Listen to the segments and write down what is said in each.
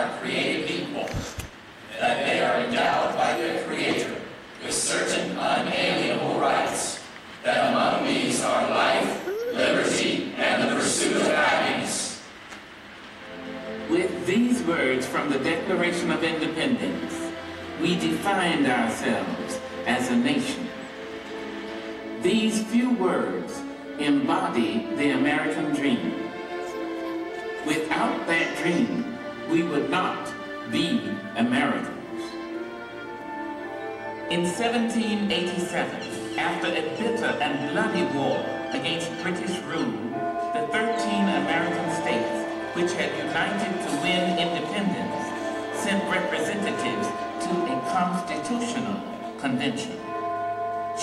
are created equal, and that they are endowed by their Creator with certain unalienable rights, that among these are life, liberty, and the pursuit of happiness. With these words from the Declaration of Independence, we defined ourselves as a nation. These few words embody the American dream. Without that dream, we would not be Americans. In 1787, after a bitter and bloody war against British rule, the 13 American states, which had united to win independence, sent representatives to a constitutional convention,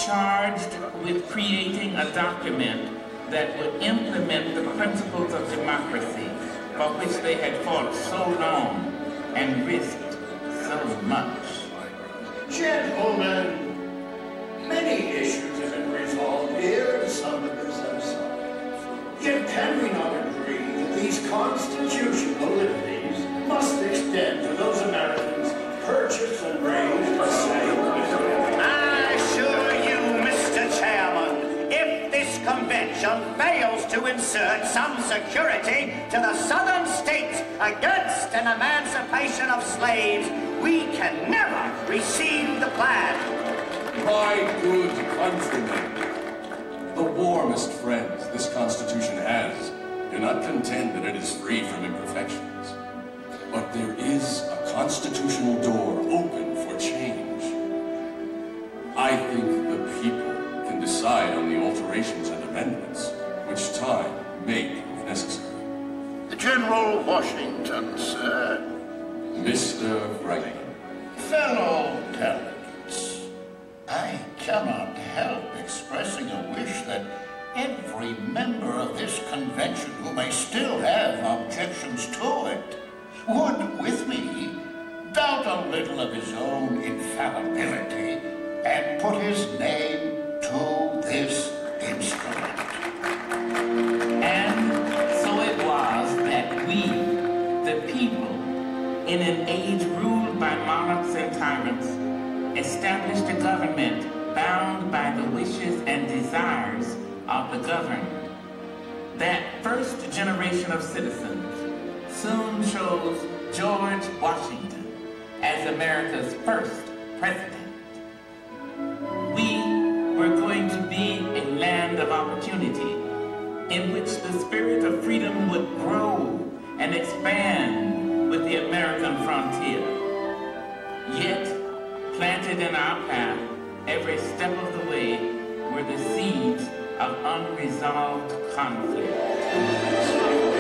charged with creating a document that would implement the principles of democracy for which they had fought so long and risked so much. Gentlemen, many issues have been resolved here and some of set aside. Yet can we not agree that these constitutional liberties must extend to those Americans purchased and raised by slavery? Convention fails to insert some security to the southern states against an emancipation of slaves, we can never receive the plan. My good countrymen, the warmest friends this Constitution has do not contend that it is free from imperfections. But there is a constitutional door open for change. I think the people can decide on the alterations amendments which time may prove necessary. The General Washington, sir. Mr. Franklin. Fellow delegates, I cannot help expressing a wish that every member of this convention who may still have objections to it would, with me, doubt a little of his own infallibility and put his name to this in an age ruled by monarchs and tyrants, established a government bound by the wishes and desires of the governed. That first generation of citizens soon chose George Washington as America's first president. We were going to be a land of opportunity in which the spirit of freedom would grow and expand with the American frontier. Yet, planted in our path every step of the way were the seeds of unresolved conflict.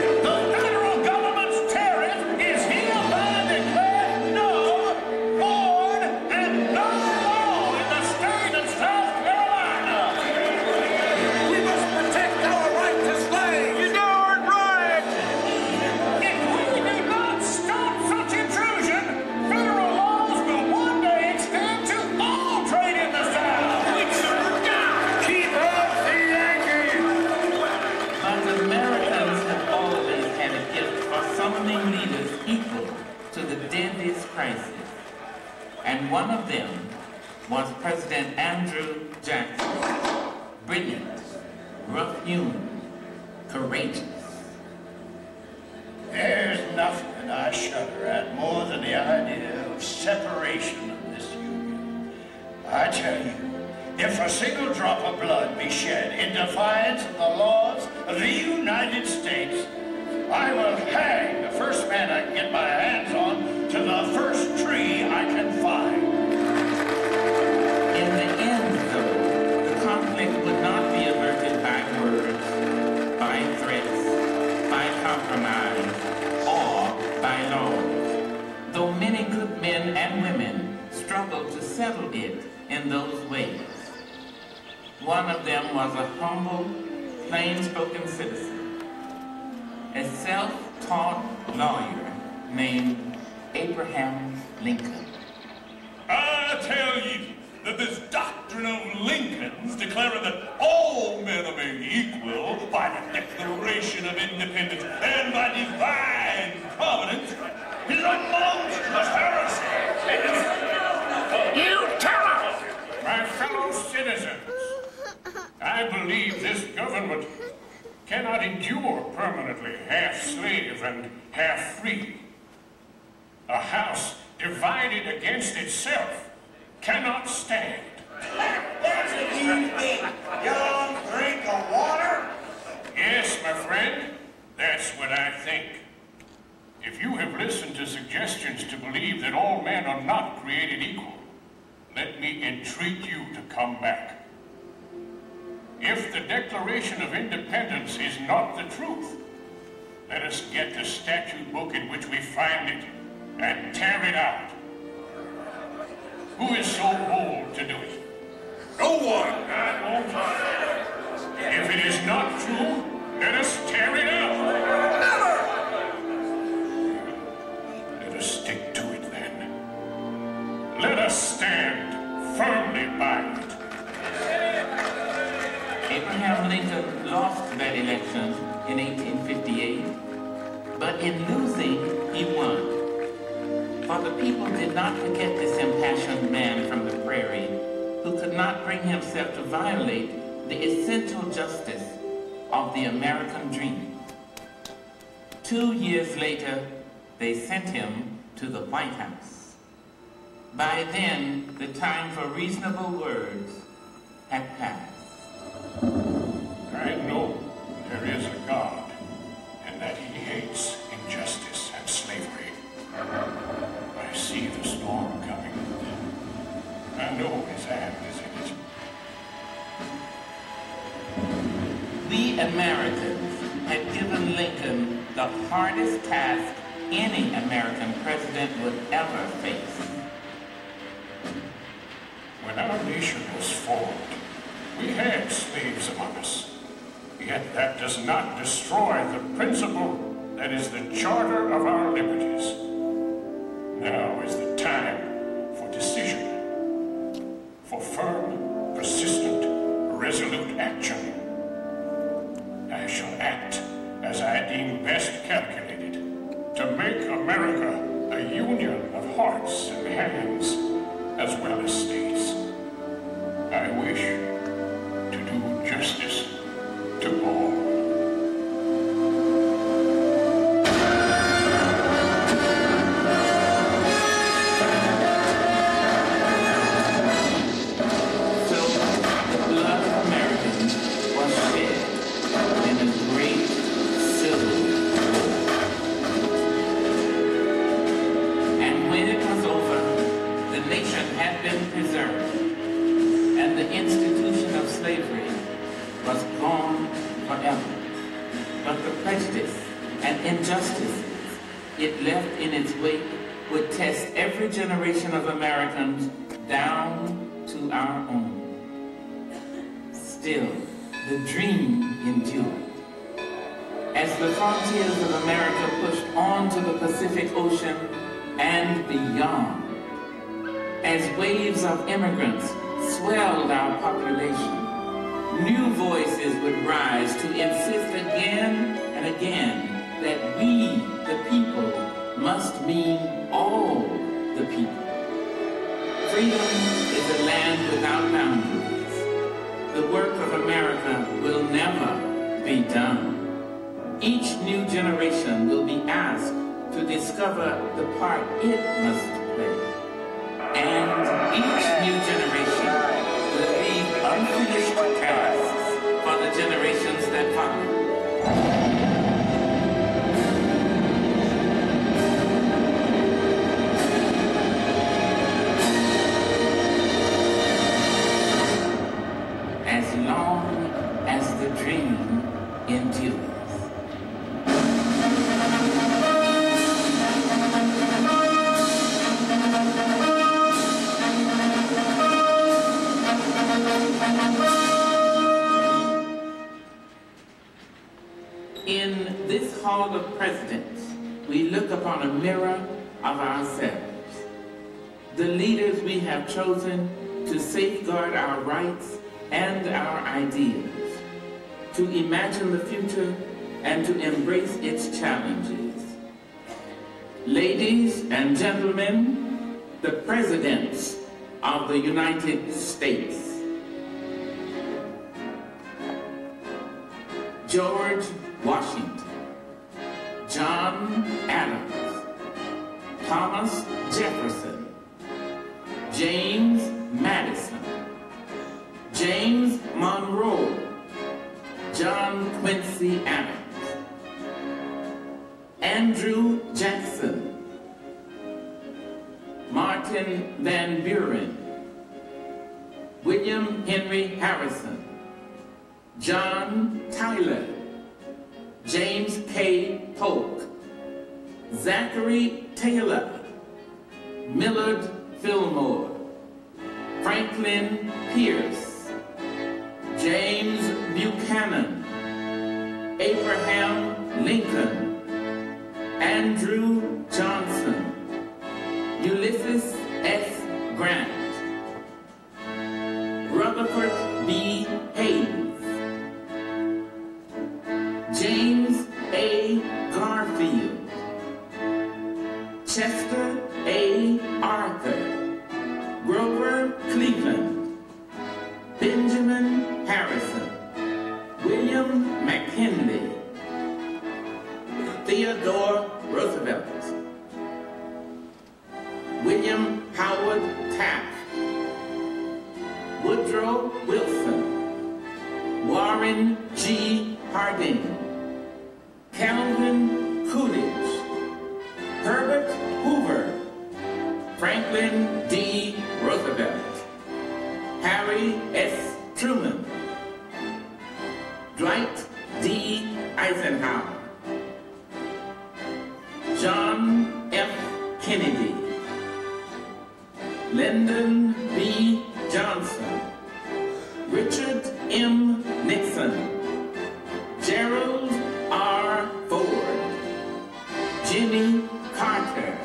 Courageous. There's nothing I shudder at more than the idea of separation of this union. I tell you, if a single drop of blood be shed in defiance of the laws of the United States, I will hang the first man I can get my hands on struggled to settle it in those ways. One of them was a humble, plain-spoken citizen, a self-taught lawyer named Abraham Lincoln. I tell you that this doctrine of Lincoln's declaring that all men are made equal by the Declaration of Independence and by divine providence is a monstrous heresy. You tell us! My fellow citizens, I believe this government cannot endure permanently half slave and half free. A house divided against itself cannot stand. That's a you think, young drink of water? Yes, my friend, that's what I think. If you have listened to suggestions to believe that all men are not created equal, let me entreat you to come back. If the Declaration of Independence is not the truth, let us get the statute book in which we find it and tear it out. Who is so bold to do it? No one! The essential justice of the American dream. Two years later, they sent him to the White House. By then, the time for reasonable words had passed. I know there is a God and that he hates injustice and slavery. I see the storm coming. I know his hand We Americans had given Lincoln the hardest task any American president would ever face. When our nation was formed, we had slaves among us. Yet that does not destroy the principle that is the charter of our liberties. Now is the time for decision, for firm, persistent, resolute action. Deem best calculated to make America a union of hearts and hands as well as states. I wish Still, the dream endured. As the frontiers of America pushed on to the Pacific Ocean and beyond, as waves of immigrants swelled our population, new voices would rise to insist again and again that we, the people, must mean all the people. Freedom is a land without boundaries. Discover the part it must play. And each new generation will leave unfinished tasks for the generations that follow. as long as the dream endures. Upon a mirror of ourselves. The leaders we have chosen to safeguard our rights and our ideas, to imagine the future and to embrace its challenges. Ladies and gentlemen, the presidents of the United States. George Washington, John Adams, Thomas Jefferson, James Madison, James Monroe, John Quincy Adams, Andrew Jackson, Martin Van Buren, William Henry Harrison, John Tyler, James K. Polk, Zachary Taylor, Millard Fillmore, Franklin Pierce, James Buchanan, Abraham Lincoln, Andrew Johnson, Ulysses S. Grant, Cleveland, Truman, Dwight D. Eisenhower, John F. Kennedy, Lyndon B. Johnson, Richard M. Nixon, Gerald R. Ford, Jimmy Carter,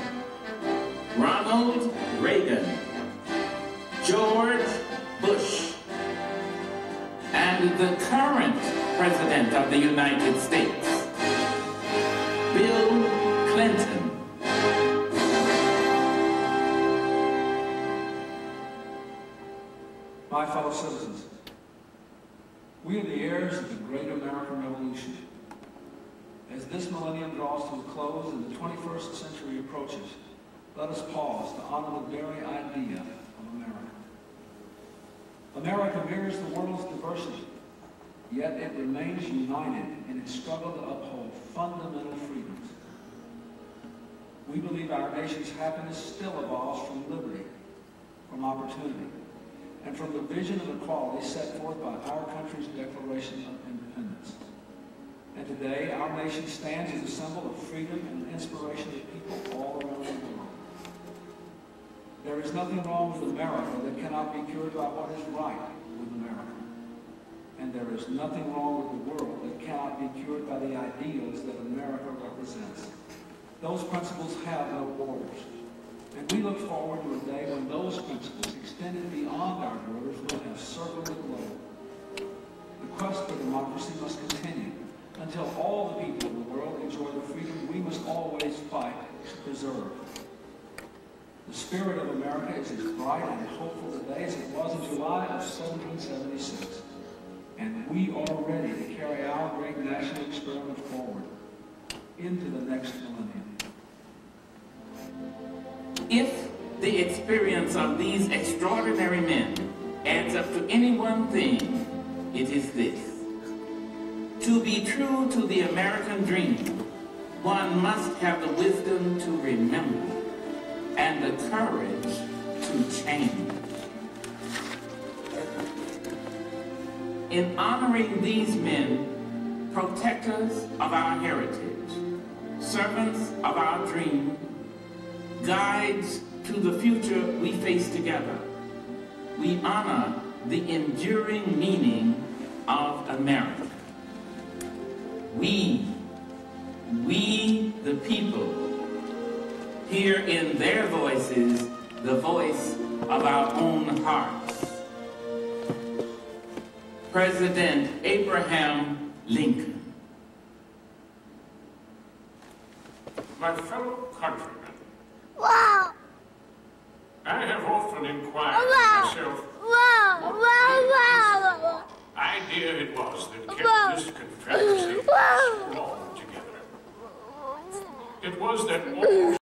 Ronald Reagan, George current President of the United States, Bill Clinton. My fellow citizens, we are the heirs of the great American Revolution. As this millennium draws to a close and the 21st century approaches, let us pause to honor the very idea of America. America mirrors the world's diversity, yet it remains united in its struggle to uphold fundamental freedoms. We believe our nation's happiness still evolves from liberty, from opportunity, and from the vision of equality set forth by our country's Declaration of Independence. And today, our nation stands as a symbol of freedom and inspiration to people all around the world. There is nothing wrong with America that cannot be cured by what is right with America. And there is nothing wrong with the world that cannot be cured by the ideals that America represents. Those principles have no borders. And we look forward to a day when those principles, extended beyond our borders, will have circled the globe. The quest for democracy must continue until all the people of the world enjoy the freedom we must always fight to preserve. The spirit of America is as bright and hopeful today as it was in July of 1776. And we are ready to carry our great national experiment forward into the next millennium. If the experience of these extraordinary men adds up to any one thing, it is this. To be true to the American dream, one must have the wisdom to remember and the courage to change. In honoring these men, protectors of our heritage, servants of our dream, guides to the future we face together, we honor the enduring meaning of America. We, we the people, hear in their voices the voice of our own hearts. President Abraham Lincoln. My fellow countrymen, Wow! I have often inquired Wow! myself, Wow! Wow! Wow! Idea it was that kept this Confederacy strong together. It was that all